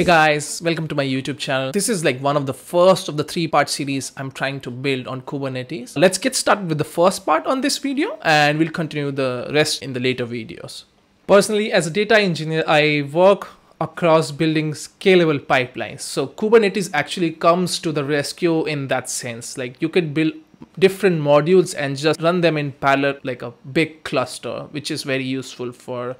Hey guys, welcome to my YouTube channel. This is like one of the first of the three part series I'm trying to build on Kubernetes. Let's get started with the first part on this video and we'll continue the rest in the later videos. Personally, as a data engineer, I work across building scalable pipelines. So Kubernetes actually comes to the rescue in that sense. Like you could build different modules and just run them in parallel like a big cluster, which is very useful for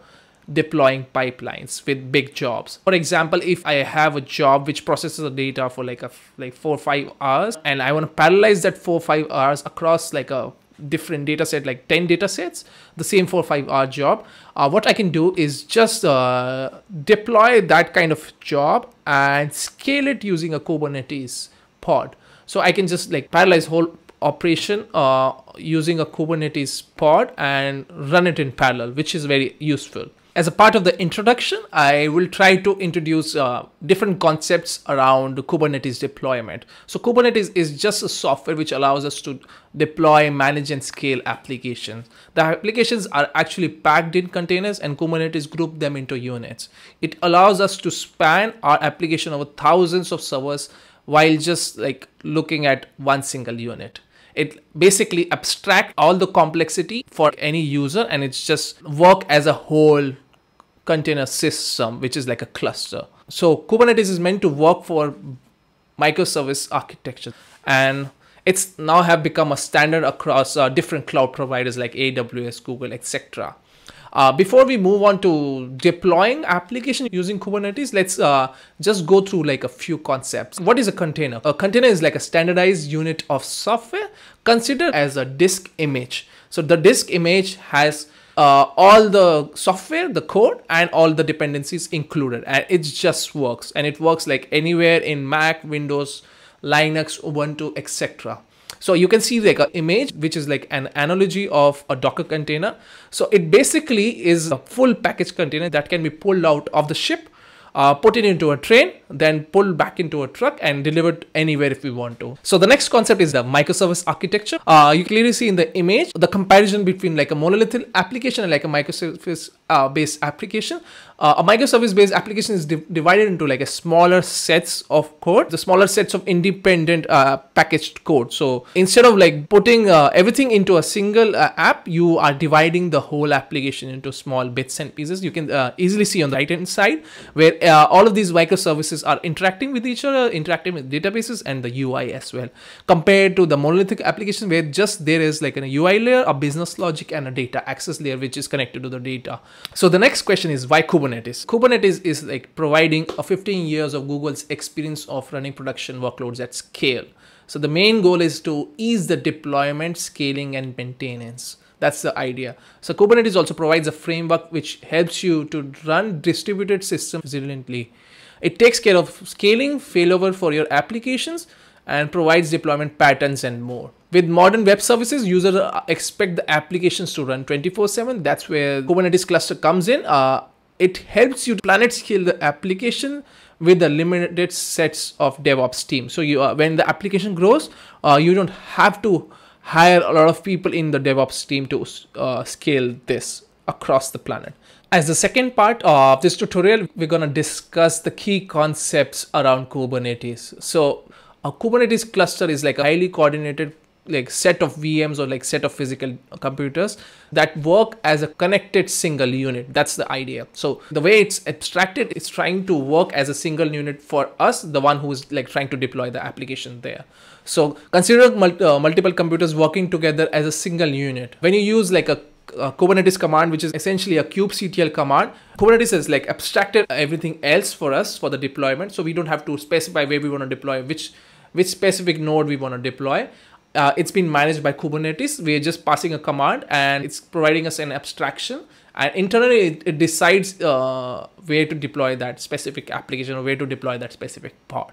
deploying pipelines with big jobs. For example, if I have a job which processes the data for like a like four or five hours and I want to parallelize that four or five hours across like a different data set like 10 data sets the same four or five hour job uh, what i can do is just uh, deploy that kind of job and scale it using a kubernetes pod so i can just like parallelize whole operation uh, using a kubernetes pod and run it in parallel which is very useful as a part of the introduction, I will try to introduce uh, different concepts around Kubernetes deployment. So Kubernetes is just a software which allows us to deploy, manage and scale applications. The applications are actually packed in containers and Kubernetes group them into units. It allows us to span our application over thousands of servers while just like looking at one single unit it basically abstract all the complexity for any user and it's just work as a whole container system which is like a cluster so kubernetes is meant to work for microservice architecture and it's now have become a standard across uh, different cloud providers like aws google etc uh, before we move on to deploying application using Kubernetes, let's uh, just go through like a few concepts. What is a container? A container is like a standardized unit of software considered as a disk image. So the disk image has uh, all the software, the code, and all the dependencies included, and it just works. And it works like anywhere in Mac, Windows, Linux, Ubuntu, etc. So you can see like an image, which is like an analogy of a Docker container. So it basically is a full package container that can be pulled out of the ship uh, put it into a train, then pull back into a truck and delivered anywhere if we want to. So the next concept is the microservice architecture. Uh, you clearly see in the image the comparison between like a monolithic application and like a microservice uh, based application. Uh, a microservice based application is di divided into like a smaller sets of code, the smaller sets of independent uh, packaged code. So instead of like putting uh, everything into a single uh, app, you are dividing the whole application into small bits and pieces. You can uh, easily see on the right hand side where uh, all of these microservices are interacting with each other, interacting with databases and the UI as well. Compared to the monolithic application where just there is like a UI layer, a business logic and a data access layer which is connected to the data. So the next question is why Kubernetes? Kubernetes is like providing a 15 years of Google's experience of running production workloads at scale. So the main goal is to ease the deployment, scaling and maintenance. That's the idea. So Kubernetes also provides a framework which helps you to run distributed systems resiliently. It takes care of scaling, failover for your applications, and provides deployment patterns and more. With modern web services, users expect the applications to run 24-7. That's where Kubernetes cluster comes in. Uh, it helps you to planet scale the application with the limited sets of DevOps team. So you, uh, when the application grows, uh, you don't have to hire a lot of people in the DevOps team to uh, scale this across the planet. As the second part of this tutorial, we're going to discuss the key concepts around Kubernetes. So a Kubernetes cluster is like a highly coordinated like set of VMs or like set of physical computers that work as a connected single unit. That's the idea. So the way it's abstracted, it's trying to work as a single unit for us, the one who is like trying to deploy the application there. So consider mul uh, multiple computers working together as a single unit. When you use like a uh, Kubernetes command, which is essentially a kubectl command. Kubernetes has like abstracted everything else for us for the deployment. So we don't have to specify where we want to deploy, which, which specific node we want to deploy uh, it's been managed by Kubernetes. We're just passing a command and it's providing us an abstraction. And internally, it, it decides uh, where to deploy that specific application or where to deploy that specific pod.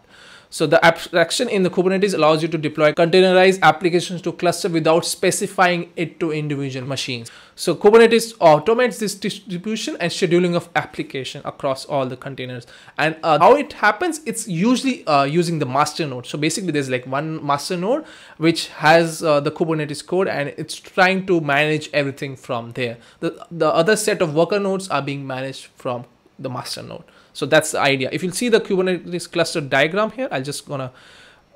So the abstraction in the Kubernetes allows you to deploy containerized applications to cluster without specifying it to individual machines. So Kubernetes automates this distribution and scheduling of application across all the containers. And uh, how it happens, it's usually uh, using the master node. So basically there's like one master node which has uh, the Kubernetes code and it's trying to manage everything from there. The, the other set of worker nodes are being managed from the master node. So that's the idea. If you see the Kubernetes cluster diagram here, I'll just gonna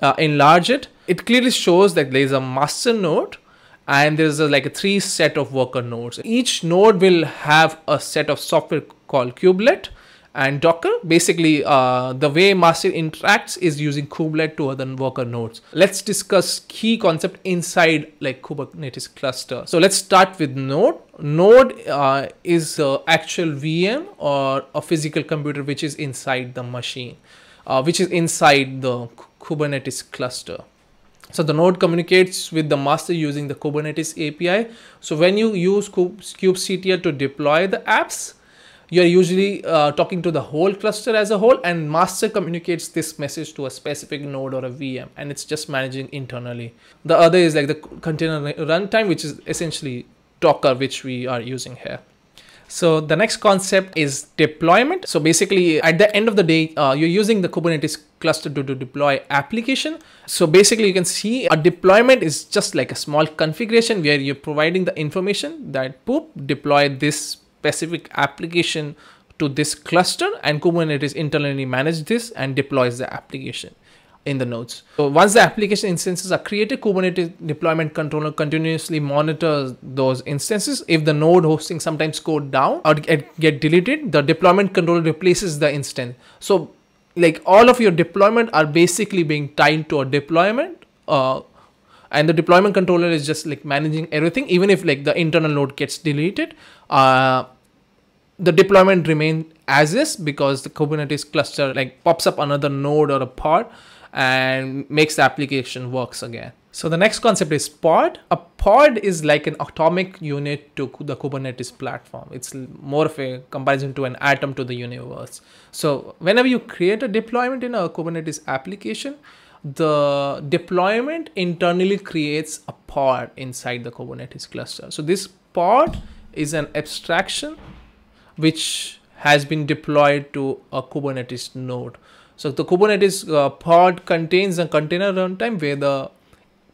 uh, enlarge it. It clearly shows that there's a master node and there's a, like a three set of worker nodes. Each node will have a set of software called kubelet and Docker. Basically, uh, the way master interacts is using kubelet to other worker nodes. Let's discuss key concept inside like Kubernetes cluster. So let's start with node. Node uh, is actual VM or a physical computer which is inside the machine, uh, which is inside the Kubernetes cluster. So the node communicates with the master using the Kubernetes API. So when you use kubectl to deploy the apps, you're usually uh, talking to the whole cluster as a whole and master communicates this message to a specific node or a VM and it's just managing internally. The other is like the container runtime, which is essentially Docker, which we are using here. So the next concept is deployment. So basically at the end of the day, uh, you're using the Kubernetes cluster to, to deploy application. So basically you can see a deployment is just like a small configuration where you're providing the information that poop deploy this specific application to this cluster and Kubernetes internally manages this and deploys the application in the nodes. So once the application instances are created, Kubernetes deployment controller continuously monitors those instances. If the node hosting sometimes go down or get, get deleted, the deployment controller replaces the instance. So like all of your deployment are basically being tied to a deployment uh, and the deployment controller is just like managing everything even if like the internal node gets deleted. Uh, the deployment remain as is because the kubernetes cluster like pops up another node or a pod and makes the application works again. So the next concept is pod. A pod is like an atomic unit to the kubernetes platform. It's more of a comparison to an atom to the universe. So whenever you create a deployment in a kubernetes application the deployment internally creates a pod inside the Kubernetes cluster. So this pod is an abstraction which has been deployed to a Kubernetes node. So the Kubernetes uh, pod contains a container runtime where the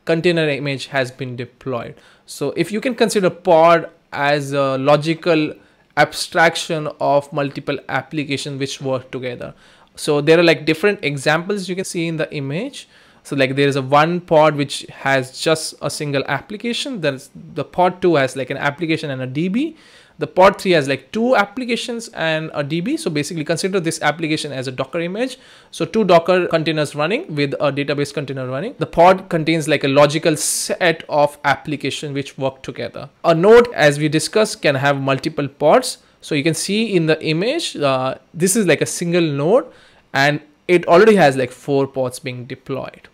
container image has been deployed. So if you can consider pod as a logical abstraction of multiple applications which work together so there are like different examples you can see in the image. So like there is a one pod which has just a single application. There's the pod 2 has like an application and a db the pod 3 has like two applications and a db so basically consider this application as a docker image. So two docker containers running with a database container running. The pod contains like a logical set of application which work together. A node as we discussed can have multiple pods. So you can see in the image uh, this is like a single node and it already has like four pods being deployed.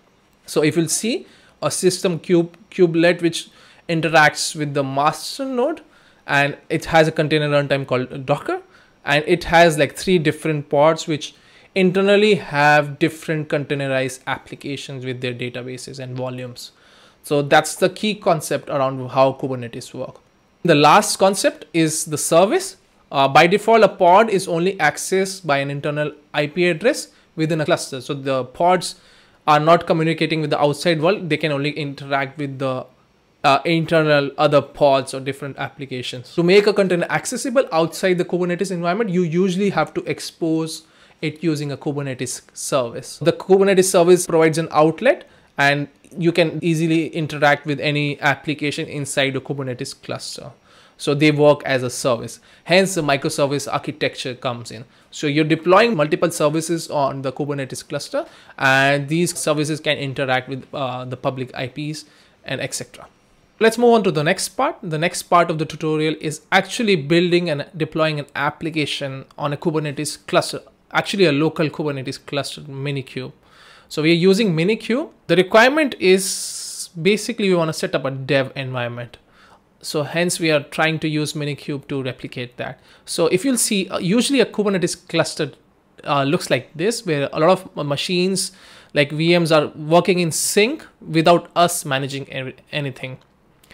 So if you'll see a system cube kubelet which interacts with the master node and it has a container runtime called Docker and it has like three different pods which internally have different containerized applications with their databases and volumes. So that's the key concept around how Kubernetes work. The last concept is the service. Uh, by default, a pod is only accessed by an internal IP address within a cluster. So the pods are not communicating with the outside world. They can only interact with the uh, internal other pods or different applications. To make a container accessible outside the Kubernetes environment, you usually have to expose it using a Kubernetes service. The Kubernetes service provides an outlet and you can easily interact with any application inside a Kubernetes cluster. So they work as a service. Hence the microservice architecture comes in. So you're deploying multiple services on the Kubernetes cluster and these services can interact with uh, the public IPs and etc. Let's move on to the next part. The next part of the tutorial is actually building and deploying an application on a Kubernetes cluster, actually a local Kubernetes cluster, Minikube. So we are using Minikube. The requirement is basically we want to set up a dev environment so hence we are trying to use minikube to replicate that. So if you'll see uh, usually a kubernetes cluster uh, looks like this where a lot of machines like vms are working in sync without us managing anything.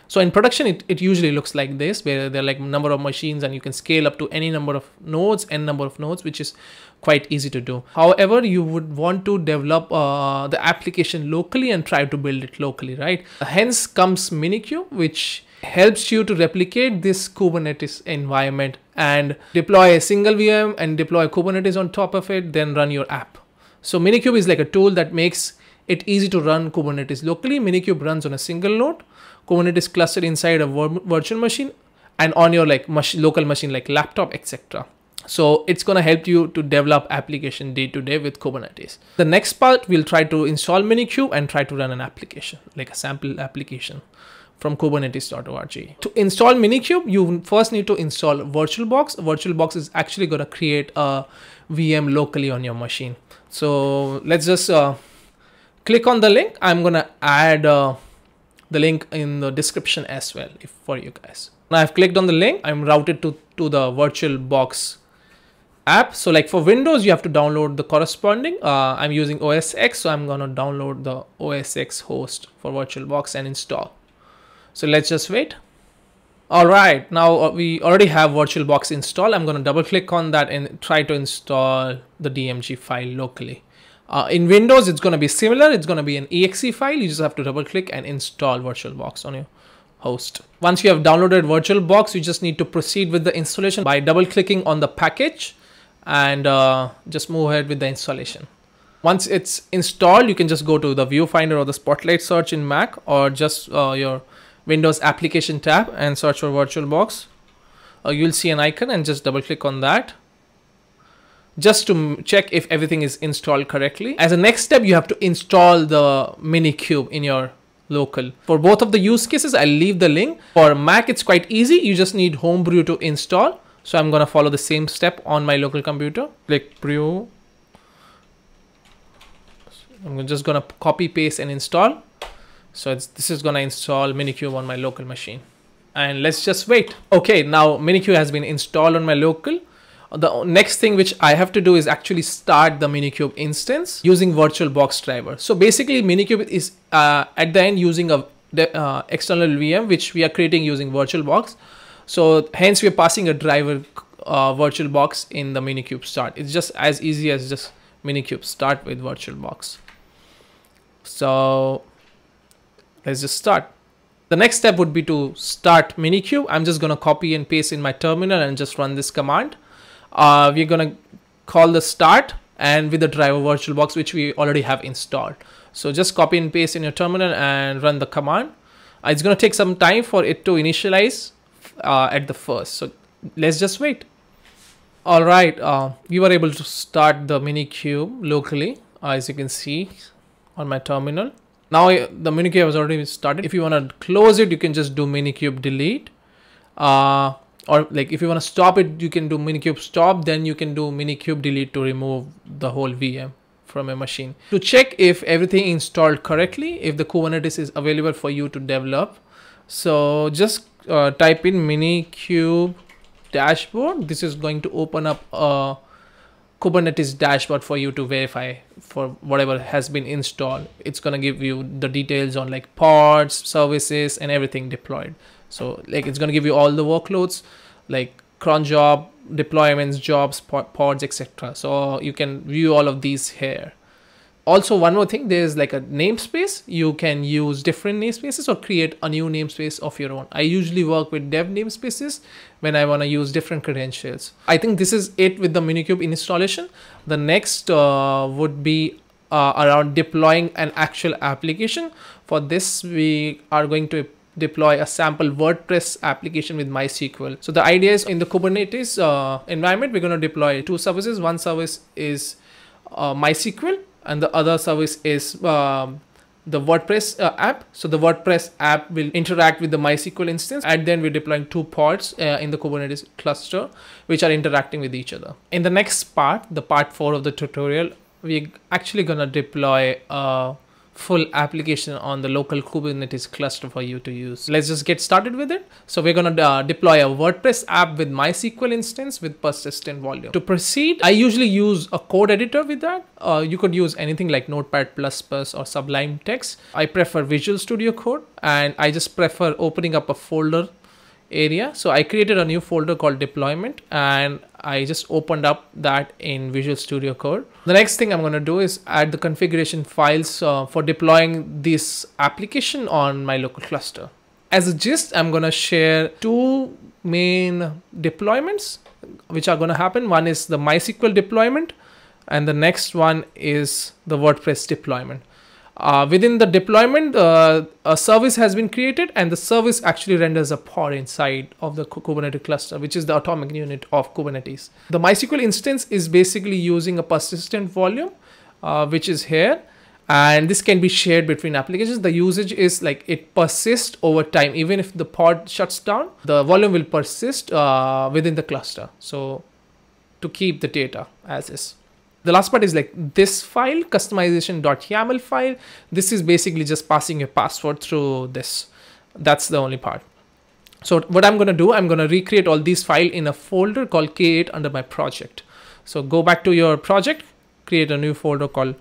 So in production it, it usually looks like this where there are like number of machines and you can scale up to any number of nodes n number of nodes which is quite easy to do. However you would want to develop uh, the application locally and try to build it locally right? Hence comes minikube which helps you to replicate this Kubernetes environment and deploy a single VM and deploy Kubernetes on top of it, then run your app. So Minikube is like a tool that makes it easy to run Kubernetes locally. Minikube runs on a single node, Kubernetes clustered inside a virtual machine and on your like mach local machine like laptop, etc. So it's going to help you to develop application day to day with Kubernetes. The next part, we'll try to install Minikube and try to run an application, like a sample application from kubernetes.org. To install Minikube, you first need to install VirtualBox. VirtualBox is actually going to create a VM locally on your machine. So let's just uh, click on the link. I'm going to add uh, the link in the description as well if, for you guys. Now I've clicked on the link. I'm routed to, to the VirtualBox app. So like for Windows, you have to download the corresponding. Uh, I'm using OS X, so I'm gonna download the OS X host for VirtualBox and install. So let's just wait. All right, now uh, we already have VirtualBox installed. I'm gonna double click on that and try to install the DMG file locally. Uh, in Windows, it's gonna be similar. It's gonna be an exe file. You just have to double click and install VirtualBox on your host. Once you have downloaded VirtualBox, you just need to proceed with the installation by double clicking on the package and uh, just move ahead with the installation. Once it's installed, you can just go to the viewfinder or the spotlight search in Mac or just uh, your Windows application tab and search for VirtualBox. Uh, you'll see an icon and just double click on that just to check if everything is installed correctly. As a next step, you have to install the Minikube in your local. For both of the use cases, I'll leave the link. For Mac, it's quite easy. You just need Homebrew to install. So I'm going to follow the same step on my local computer. Click brew. I'm just going to copy paste and install. So this is going to install Minikube on my local machine. And let's just wait. Okay, now Minikube has been installed on my local. The next thing which I have to do is actually start the Minikube instance using VirtualBox driver. So basically Minikube is uh, at the end using a uh, external VM which we are creating using VirtualBox. So hence we're passing a driver uh, VirtualBox in the Minikube start. It's just as easy as just Minikube start with VirtualBox. So let's just start. The next step would be to start Minikube. I'm just going to copy and paste in my terminal and just run this command. Uh, we're going to call the start and with the driver VirtualBox, which we already have installed. So just copy and paste in your terminal and run the command. Uh, it's going to take some time for it to initialize uh, at the first. So let's just wait. All right, uh, we were able to start the Minikube locally, uh, as you can see on my terminal. Now the Minikube has already started. If you want to close it, you can just do Minikube delete. Uh, or like if you want to stop it, you can do Minikube stop. Then you can do Minikube delete to remove the whole VM from a machine. To check if everything installed correctly, if the Kubernetes is available for you to develop. So just uh, type in minikube dashboard this is going to open up a kubernetes dashboard for you to verify for whatever has been installed. It's going to give you the details on like pods services and everything deployed. So like it's going to give you all the workloads like cron job deployments jobs pods etc so you can view all of these here also one more thing there's like a namespace. You can use different namespaces or create a new namespace of your own. I usually work with dev namespaces when i want to use different credentials. I think this is it with the minikube installation. The next uh, would be uh, around deploying an actual application. For this we are going to deploy a sample WordPress application with MySQL. So the idea is in the Kubernetes uh, environment, we're going to deploy two services. One service is uh, MySQL and the other service is um, the WordPress uh, app. So the WordPress app will interact with the MySQL instance and then we're deploying two pods uh, in the Kubernetes cluster which are interacting with each other. In the next part, the part four of the tutorial, we're actually gonna deploy uh, full application on the local Kubernetes cluster for you to use. Let's just get started with it. So we're going to uh, deploy a WordPress app with MySQL instance with persistent volume. To proceed, I usually use a code editor with that. Uh, you could use anything like Notepad++ or Sublime Text. I prefer Visual Studio Code and I just prefer opening up a folder area. So I created a new folder called deployment and I just opened up that in Visual Studio Code. The next thing I'm going to do is add the configuration files uh, for deploying this application on my local cluster. As a gist, I'm going to share two main deployments which are going to happen. One is the MySQL deployment and the next one is the WordPress deployment. Uh, within the deployment, uh, a service has been created and the service actually renders a pod inside of the Kubernetes cluster, which is the atomic unit of Kubernetes. The MySQL instance is basically using a persistent volume, uh, which is here. And this can be shared between applications. The usage is like it persists over time. Even if the pod shuts down, the volume will persist uh, within the cluster. So to keep the data as is the last part is like this file kustomization.yaml file this is basically just passing a password through this. That's the only part. So what i'm going to do i'm going to recreate all these file in a folder called k8 under my project. So go back to your project create a new folder called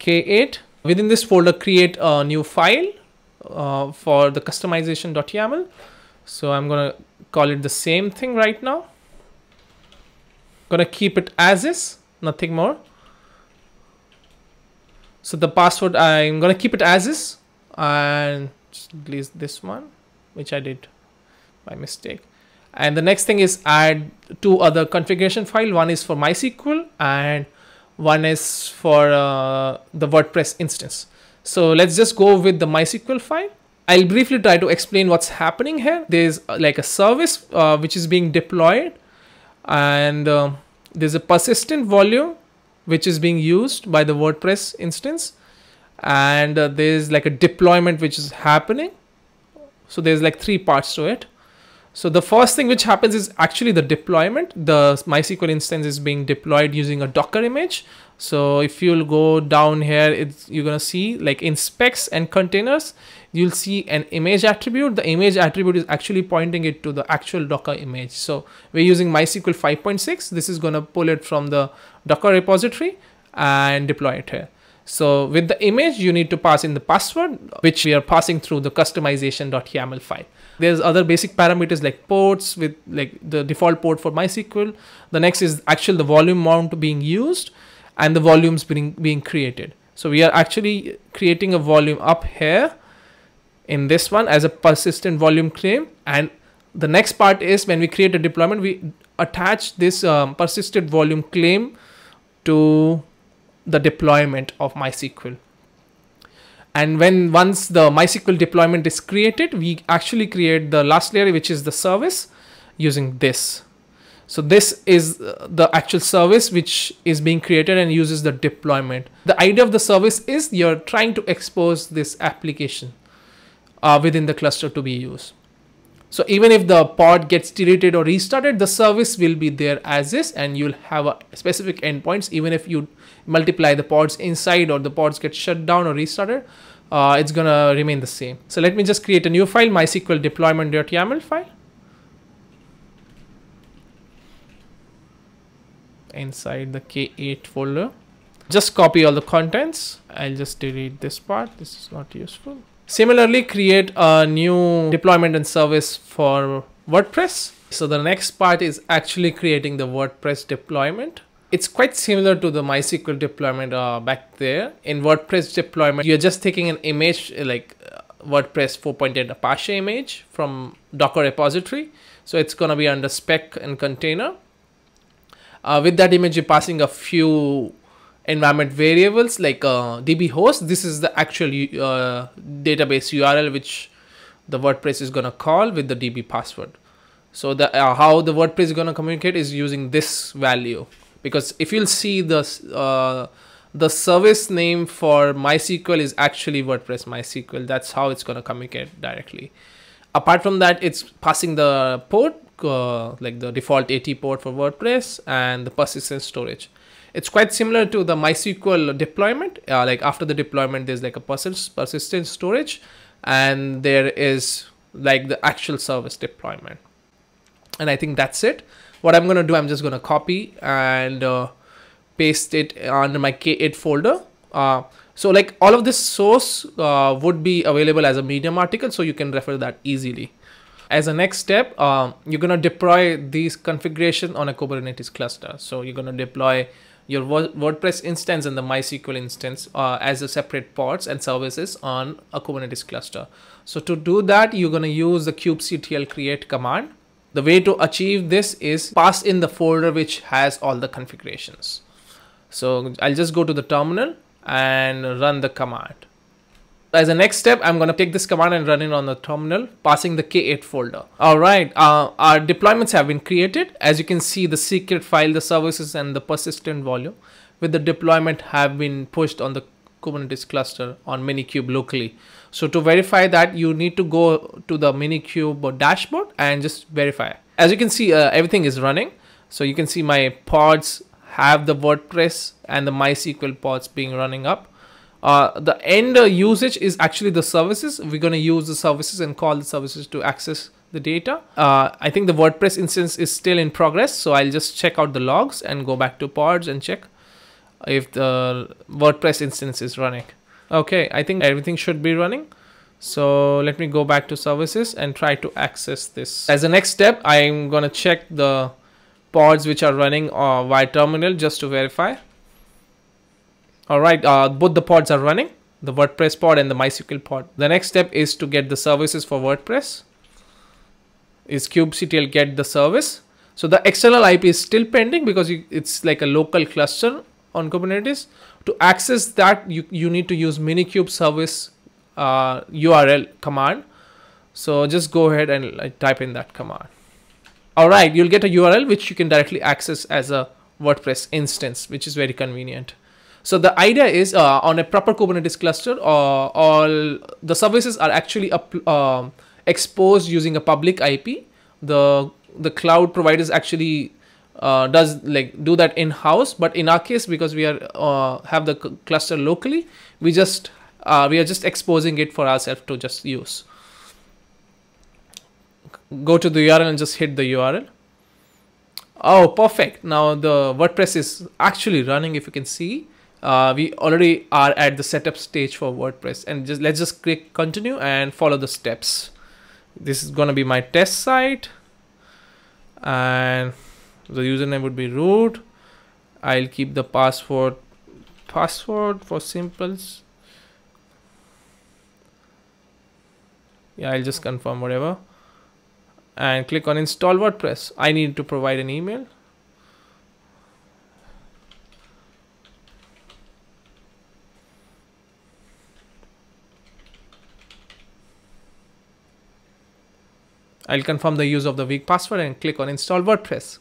k8 within this folder create a new file uh, for the kustomization.yaml so i'm going to call it the same thing right now. Going to keep it as is nothing more. So the password I'm gonna keep it as is and delete this one which I did by mistake. And the next thing is add two other configuration file. One is for MySQL and one is for uh, the WordPress instance. So let's just go with the MySQL file. I'll briefly try to explain what's happening here. There's uh, like a service uh, which is being deployed and uh, there's a persistent volume which is being used by the WordPress instance and uh, there's like a deployment which is happening. So there's like three parts to it. So the first thing which happens is actually the deployment. The MySQL instance is being deployed using a docker image. So if you'll go down here it's you're gonna see like in specs and containers you'll see an image attribute. The image attribute is actually pointing it to the actual Docker image. So we're using MySQL 5.6. This is going to pull it from the Docker repository and deploy it here. So with the image, you need to pass in the password, which we are passing through the kustomization.yaml file. There's other basic parameters like ports with like the default port for MySQL. The next is actual the volume mount being used and the volumes being, being created. So we are actually creating a volume up here in this one as a persistent volume claim. And the next part is when we create a deployment we attach this um, persistent volume claim to the deployment of MySQL. And when once the MySQL deployment is created we actually create the last layer which is the service using this. So this is uh, the actual service which is being created and uses the deployment. The idea of the service is you're trying to expose this application uh, within the cluster to be used. So even if the pod gets deleted or restarted, the service will be there as is and you'll have a specific endpoints even if you multiply the pods inside or the pods get shut down or restarted, uh, it's gonna remain the same. So let me just create a new file, MySQL deployment.yaml file. Inside the K8 folder. Just copy all the contents. I'll just delete this part. This is not useful. Similarly, create a new deployment and service for WordPress. So the next part is actually creating the WordPress deployment. It's quite similar to the MySQL deployment uh, back there. In WordPress deployment, you're just taking an image like uh, WordPress 4.8 Apache image from Docker repository. So it's going to be under spec and container. Uh, with that image, you're passing a few environment variables like uh, db host this is the actual uh, database url which the wordpress is going to call with the db password. So the uh, how the wordpress is going to communicate is using this value. Because if you'll see the uh, the service name for mysql is actually wordpress mysql. That's how it's going to communicate directly. Apart from that it's passing the port uh, like the default AT port for WordPress and the persistent storage it's quite similar to the MySQL deployment. Uh, like after the deployment, there's like a persist persistent storage and there is like the actual service deployment. And I think that's it. What I'm going to do, I'm just going to copy and uh, paste it under my K8 folder. Uh, so like all of this source uh, would be available as a Medium article, so you can refer that easily. As a next step, uh, you're going to deploy these configuration on a Kubernetes cluster. So you're going to deploy your WordPress instance and the MySQL instance uh, as a separate pods and services on a Kubernetes cluster. So to do that, you're going to use the kubectl create command. The way to achieve this is pass in the folder which has all the configurations. So I'll just go to the terminal and run the command. As a next step, I'm going to take this command and run it on the terminal, passing the K8 folder. All right, uh, our deployments have been created. As you can see, the secret file, the services, and the persistent volume with the deployment have been pushed on the Kubernetes cluster on Minikube locally. So to verify that, you need to go to the Minikube dashboard and just verify. As you can see, uh, everything is running. So you can see my pods have the WordPress and the MySQL pods being running up. Uh, the end usage is actually the services. We're going to use the services and call the services to access the data. Uh, I think the WordPress instance is still in progress. So I'll just check out the logs and go back to pods and check if the WordPress instance is running. Okay, I think everything should be running. So let me go back to services and try to access this. As a next step, I'm going to check the pods which are running uh, via terminal just to verify. All right, uh, both the pods are running, the WordPress pod and the MySQL pod. The next step is to get the services for WordPress. Is kubectl get the service. So the external IP is still pending because it's like a local cluster on Kubernetes. To access that, you, you need to use minikube service uh, URL command. So just go ahead and type in that command. All right, you'll get a URL which you can directly access as a WordPress instance, which is very convenient. So the idea is uh, on a proper Kubernetes cluster, uh, all the services are actually uh, exposed using a public IP. The the cloud providers actually uh, does like do that in house, but in our case, because we are uh, have the cluster locally, we just uh, we are just exposing it for ourselves to just use. Go to the URL and just hit the URL. Oh, perfect. Now the WordPress is actually running, if you can see uh, we already are at the setup stage for WordPress and just let's just click continue and follow the steps. This is going to be my test site and the username would be root. I'll keep the password password for simples. Yeah, I'll just confirm whatever and click on install WordPress. I need to provide an email. I'll confirm the use of the weak password and click on install WordPress.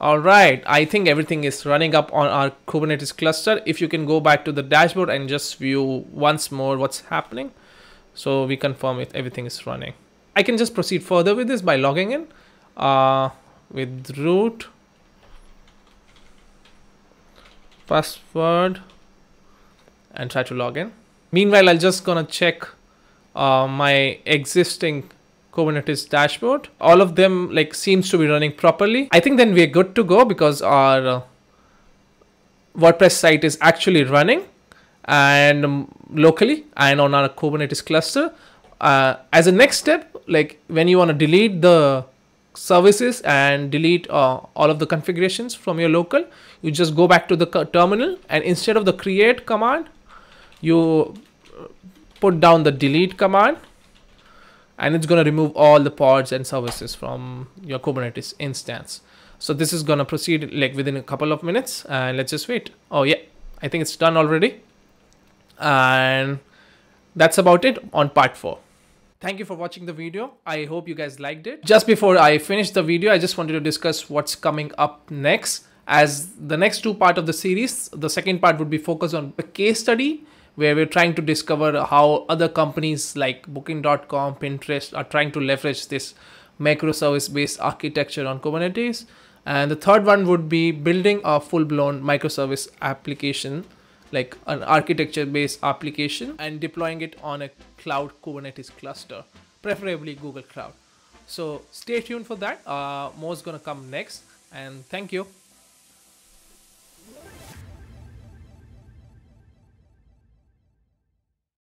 All right, I think everything is running up on our Kubernetes cluster. If you can go back to the dashboard and just view once more what's happening. So we confirm if everything is running. I can just proceed further with this by logging in uh, with root password and try to log in. Meanwhile, I'll just gonna check uh, my existing Kubernetes dashboard. All of them like seems to be running properly. I think then we're good to go because our uh, WordPress site is actually running and um, locally and on our Kubernetes cluster. Uh, as a next step, like when you want to delete the services and delete uh, all of the configurations from your local, you just go back to the terminal and instead of the create command, you put down the delete command and it's going to remove all the pods and services from your Kubernetes instance. So this is going to proceed like within a couple of minutes and let's just wait. Oh yeah, I think it's done already. And that's about it on part four. Thank you for watching the video. I hope you guys liked it. Just before I finish the video, I just wanted to discuss what's coming up next. As the next two part of the series, the second part would be focused on a case study where we're trying to discover how other companies like booking.com pinterest are trying to leverage this microservice based architecture on kubernetes. And the third one would be building a full-blown microservice application like an architecture based application and deploying it on a cloud kubernetes cluster preferably google cloud. So stay tuned for that. Uh, more is gonna come next. And thank you